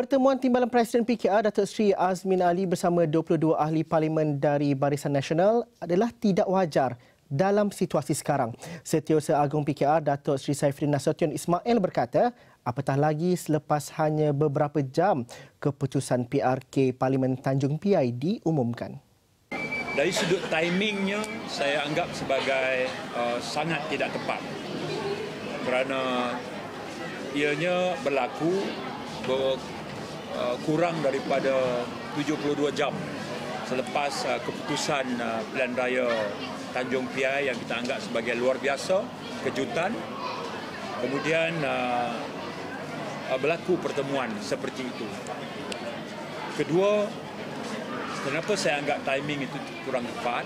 Pertemuan Timbalan Presiden PKR Datuk Seri Azmin Ali bersama 22 ahli parlimen dari Barisan Nasional adalah tidak wajar dalam situasi sekarang. Setiausaha Agung PKR Datuk Seri Saifuddin Nasution Ismail berkata, apatah lagi selepas hanya beberapa jam keputusan PRK Parlimen Tanjung Piai diumumkan. Dari sudut timingnya, saya anggap sebagai uh, sangat tidak tepat kerana ianya berlaku ber, Uh, kurang daripada 72 jam selepas uh, keputusan uh, pilihan raya Tanjung Piai yang kita anggap sebagai luar biasa, kejutan. Kemudian berlaku pertemuan seperti itu. Kedua, kenapa saya anggap timing itu kurang tepat,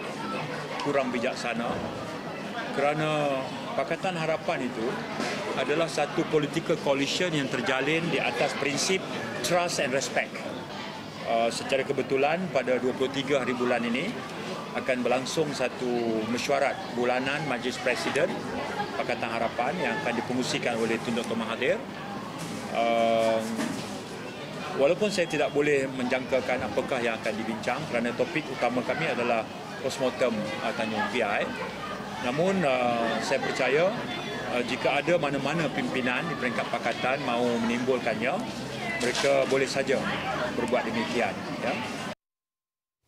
kurang bijaksana? Kerana Pakatan Harapan itu adalah satu political coalition yang terjalin di atas prinsip trust and respect. Uh, secara kebetulan pada 23 hari bulan ini akan berlangsung satu mesyuarat bulanan Majlis Presiden Pakatan Harapan yang akan dipengusikan oleh Tun Dr. Mahathir. Uh, walaupun saya tidak boleh menjangkakan apakah yang akan dibincang kerana topik utama kami adalah postmortem uh, Tanjung Piai. Namun uh, saya percaya jika ada mana-mana pimpinan di peringkat pakatan mahu menimbulkannya, mereka boleh saja berbuat demikian. Ya.